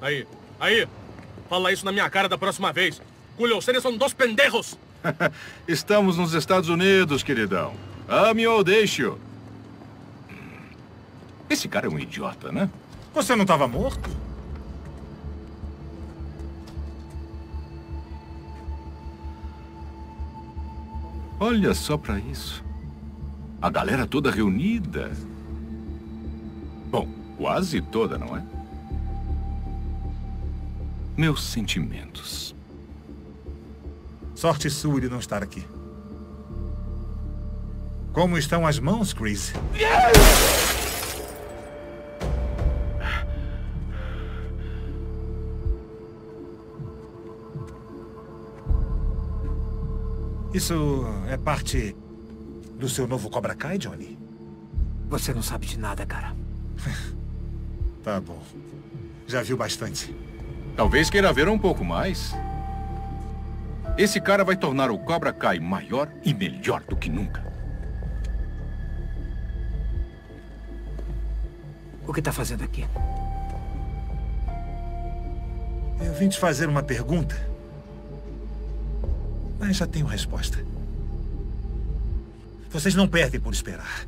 Aí, aí. Fala isso na minha cara da próxima vez. Julio, vocês são dois pendejos. Estamos nos Estados Unidos, queridão. Ame ou deixe-o. Esse cara é um idiota, né? Você não estava morto? Olha só pra isso. A galera toda reunida. Bom, quase toda, não é? Meus sentimentos. Sorte sua de não estar aqui. Como estão as mãos, Chris? Isso é parte do seu novo Cobra Kai, Johnny? Você não sabe de nada, cara. Tá bom. Já viu bastante. Talvez queira ver um pouco mais. Esse cara vai tornar o Cobra Kai maior e melhor do que nunca. O que está fazendo aqui? Eu vim te fazer uma pergunta. Mas já tenho resposta. Vocês não perdem por esperar.